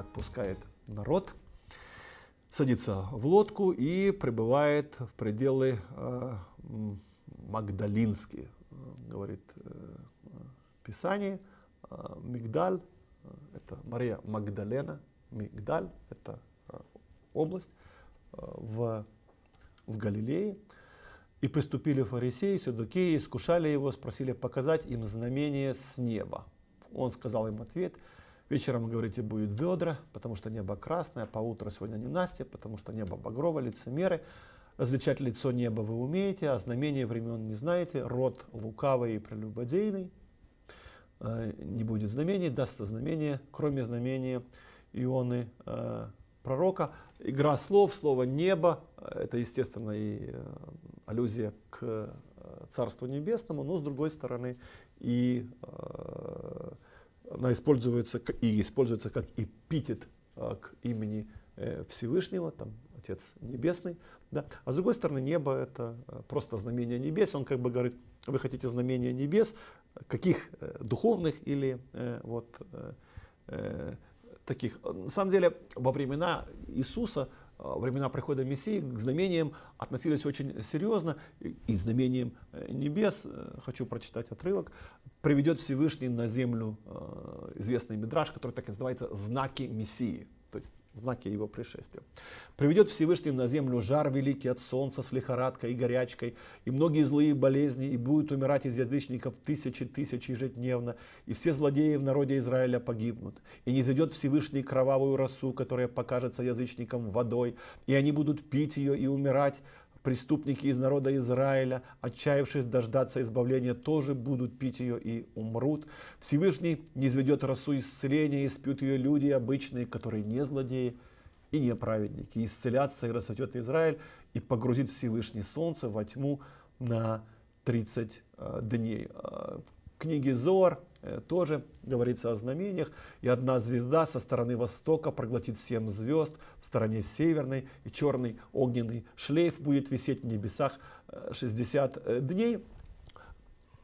отпускает народ, садится в лодку и прибывает в пределы э, Магдалинские, говорит э, Писание. Э, Мигдаль, э, это Мария Магдалена, Мигдаль, это э, область э, в, в Галилее. И приступили фарисеи, садукеи, искушали его, спросили показать им знамение с неба. Он сказал им ответ, вечером, говорите, будет ведра, потому что небо красное, по утру сегодня не Настя, потому что небо багровое, лицемеры. Различать лицо неба вы умеете, а знамение времен не знаете, род лукавый и прелюбодейный. Э, не будет знамений, дастся знамение, кроме знамения Ионы э, пророка. Игра слов, слово небо, это, естественно, и э, аллюзия к Царству Небесному, но с другой стороны и она используется и используется как эпитет к имени Всевышнего, там Отец Небесный, да. а с другой стороны небо это просто знамение небес, он как бы говорит, вы хотите знамения небес, каких духовных или вот таких. На самом деле, во времена Иисуса, э, времена прихода Мессии, к знамениям относились очень серьезно. И знамением э, небес, э, хочу прочитать отрывок, приведет Всевышний на землю известный мидраж, который так и называется «Знаки Мессии». То есть знаки его пришествия. Приведет Всевышний на землю жар великий от солнца с лихорадкой и горячкой, и многие злые болезни, и будет умирать из язычников тысячи тысяч ежедневно, и все злодеи в народе Израиля погибнут. И не зайдет Всевышний кровавую росу, которая покажется язычникам водой, и они будут пить ее и умирать, преступники из народа Израиля, отчаявшись дождаться избавления, тоже будут пить ее и умрут. Всевышний не изведет росу исцеления, и спьют ее люди обычные, которые не злодеи и не праведники. Исцелятся и расцветет Израиль, и погрузит Всевышний солнце во тьму на 30 э, дней. Э, в книге Зор тоже говорится о знамениях. И одна звезда со стороны востока проглотит семь звезд, в стороне северной и черный огненный шлейф будет висеть в небесах 60 э, э, дней.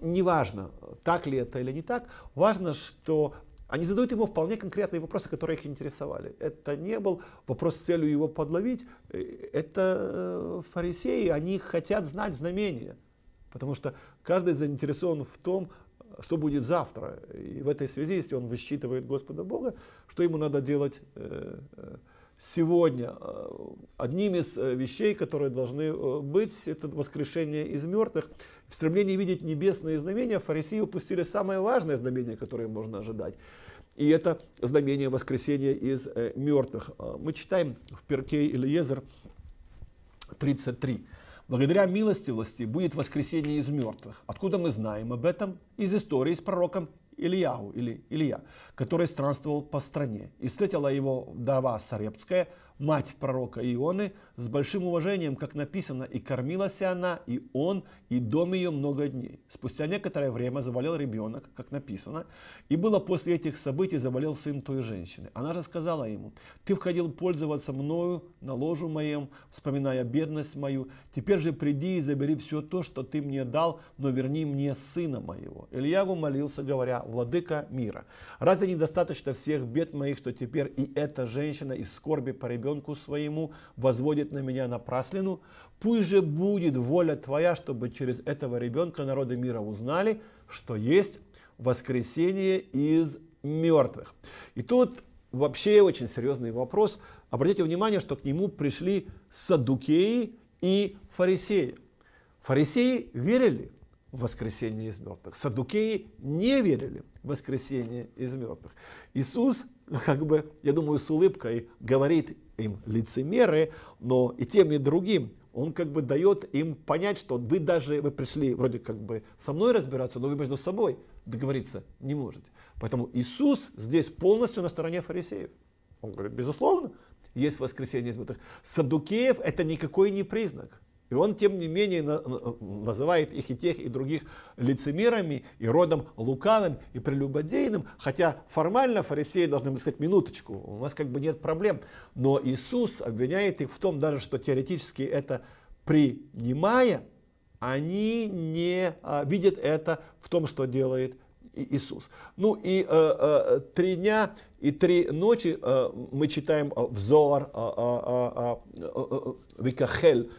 Неважно, так ли это или не так, важно, что они задают ему вполне конкретные вопросы, которые их интересовали. Это не был вопрос с целью его подловить. Это фарисеи, они хотят знать знамения. Потому что каждый заинтересован в том, что будет завтра. И в этой связи, если он высчитывает Господа Бога, что ему надо делать э, э, сегодня. Одним из э, вещей, которые должны быть, это воскрешение из мертвых. В стремлении видеть небесные знамения фарисеи упустили самое важное знамение, которое можно ожидать. И это знамение воскресения из мертвых. Мы читаем в Перкей Ильезер 33. Благодаря милостивости будет воскресение из мертвых. Откуда мы знаем об этом? Из истории с пророком Ильяу или Илья, который странствовал по стране. И встретила его вдова Сарепская, мать пророка Ионы, с большим уважением, как написано, и кормилась она, и он, и дом ее много дней. Спустя некоторое время заболел ребенок, как написано, и было после этих событий заболел сын той женщины. Она же сказала ему, ты входил пользоваться мною на ложу моем, вспоминая бедность мою, теперь же приди и забери все то, что ты мне дал, но верни мне сына моего. Ильягу молился, говоря, владыка мира, разве недостаточно всех бед моих, что теперь и эта женщина из скорби по ребенку ребенку своему, возводит на меня напраслину. Пусть же будет воля твоя, чтобы через этого ребенка народы мира узнали, что есть воскресение из мертвых. И тут вообще очень серьезный вопрос. Обратите внимание, что к нему пришли садукеи и фарисеи. Фарисеи верили в воскресение из мертвых. Садукеи не верили в воскресение из мертвых. Иисус, как бы, я думаю, с улыбкой говорит им лицемеры, но и тем, и другим он как бы дает им понять, что вы даже, вы пришли вроде как бы со мной разбираться, но вы между собой договориться не можете. Поэтому Иисус здесь полностью на стороне фарисеев. Он говорит, безусловно, есть воскресение из мертвых. Садукеев это никакой не признак. И он, тем не менее, называет их и тех, и других лицемерами, и родом лукавым, и прелюбодейным, хотя формально фарисеи должны сказать, минуточку, у нас как бы нет проблем. Но Иисус обвиняет их в том даже, что теоретически это принимая, они не а, видят это в том, что делает Иисус. Ну и э, э, три дня и три ночи э, мы читаем в Зоар, Викахель,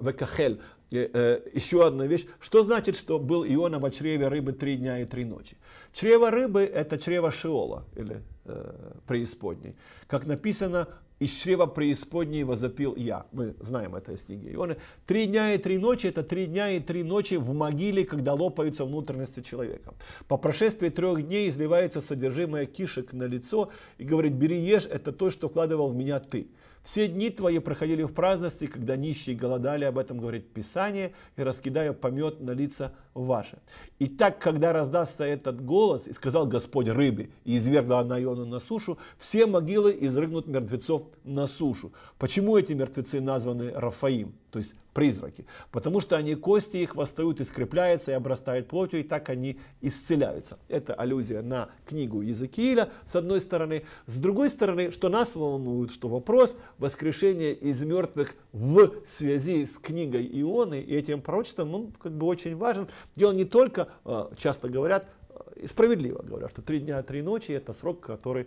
Векахель, еще одна вещь. Что значит, что был Иона в чреве рыбы три дня и три ночи? Чрево рыбы – это чрево Шиола, или э, преисподней. Как написано, из чрева преисподней возопил я. Мы знаем это из книги Ионы. Три дня и три ночи – это три дня и три ночи в могиле, когда лопаются внутренности человека. По прошествии трех дней изливается содержимое кишек на лицо и говорит, бери ешь, это то, что вкладывал в меня ты. Все дни твои проходили в праздности, когда нищие голодали, об этом говорит Писание, и раскидая помет на лица ваши. И так, когда раздастся этот голос, и сказал Господь рыбе, и извергла она Иону на сушу, все могилы изрыгнут мертвецов на сушу. Почему эти мертвецы названы Рафаим? То есть призраки, потому что они кости их восстают и скрепляются и обрастают плотью, и так они исцеляются. Это аллюзия на книгу Иезекииля, с одной стороны. С другой стороны, что нас волнует, что вопрос воскрешения из мертвых в связи с книгой Ионы и этим пророчеством, он как бы очень важен. Дело не только, э, часто говорят, и справедливо говорят, что три дня, три ночи это срок, который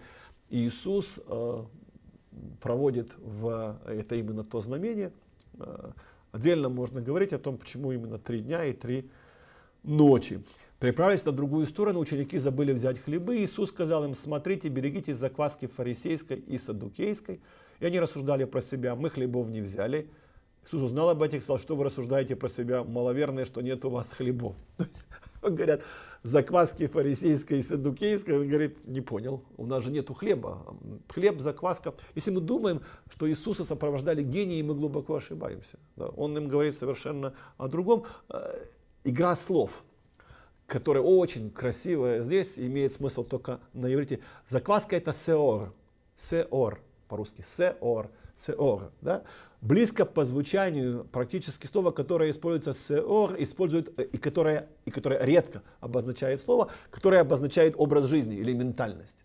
Иисус э, проводит в, это именно то знамение, Э, отдельно можно говорить о том, почему именно три дня и три ночи. Приправились на другую сторону, ученики забыли взять хлебы. Иисус сказал им, смотрите, берегите закваски фарисейской и садукейской. И они рассуждали про себя, мы хлебов не взяли. Иисус узнал об этих, сказал, что вы рассуждаете про себя, маловерные, что нет у вас хлебов. То есть, говорят, закваски фарисейской и садукейской, он говорит, не понял, у нас же нету хлеба. Хлеб, закваска. Если мы думаем, что Иисуса сопровождали гении, мы глубоко ошибаемся. Да, он им говорит совершенно о другом. Э, игра слов, которая очень красивая здесь, имеет смысл только на иврите. Закваска это сеор. Сеор по-русски. Сеор. Сеор. Да? Близко по звучанию практически слово, которое используется сеор, использует и которое, и которое редко обозначает слово, которое обозначает образ жизни или ментальность.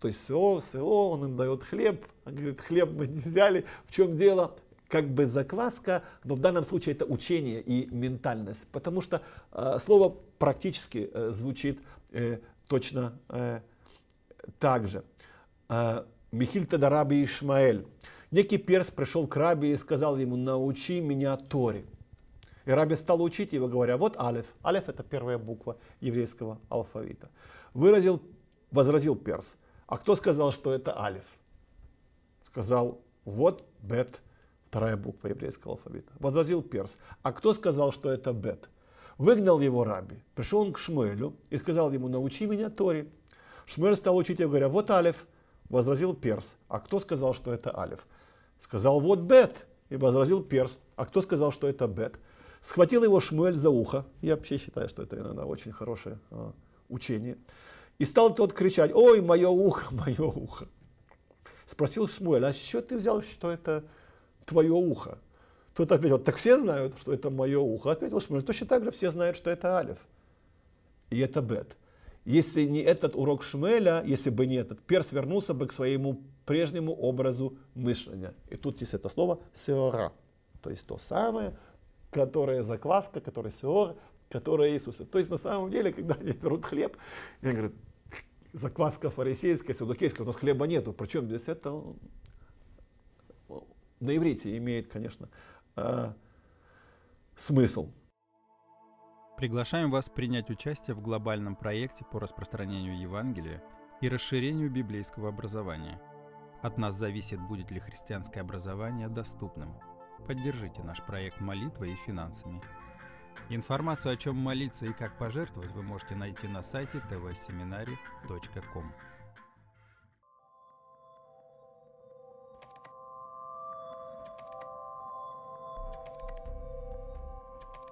То есть сеор, сеор, он им дает хлеб, он говорит, хлеб мы не взяли, в чем дело? Как бы закваска, но в данном случае это учение и ментальность, потому что э, слово практически э, звучит э, точно э, так же. Э, Михиль Тадараби Ишмаэль. Некий перс пришел к Раби и сказал ему, научи меня Торе. И Раби стал учить его, говоря, вот Алеф. Алеф это первая буква еврейского алфавита. Выразил, возразил перс. А кто сказал, что это Алеф? Сказал, вот Бет, вторая буква еврейского алфавита. Возразил перс. А кто сказал, что это Бет? Выгнал его Раби. Пришел он к Шмуэлю и сказал ему, научи меня Торе. Шмуэль стал учить его, говоря, вот Алеф. Возразил перс. А кто сказал, что это Алеф? Сказал, вот бет. И возразил перс. А кто сказал, что это бет? Схватил его Шмуэль за ухо. Я вообще считаю, что это иногда очень хорошее а, учение. И стал тот кричать, ой, мое ухо, мое ухо. Спросил Шмуэль, а что ты взял, что это твое ухо? Тот ответил, так все знают, что это мое ухо. Ответил Шмуэль, точно так же все знают, что это Алиф. И это Бет. Если не этот урок Шмеля, если бы не этот, перс вернулся бы к своему прежнему образу мышления. И тут есть это слово сеора, то есть то самое, которое закваска, которое сеор, которое Иисус. То есть на самом деле, когда они берут хлеб, я говорю, закваска фарисейская, садукейская, у нас хлеба нету. Причем здесь это на иврите имеет, конечно, э, смысл. Приглашаем вас принять участие в глобальном проекте по распространению Евангелия и расширению библейского образования. От нас зависит, будет ли христианское образование доступным. Поддержите наш проект молитвой и финансами. Информацию, о чем молиться и как пожертвовать, вы можете найти на сайте tvseminary.com.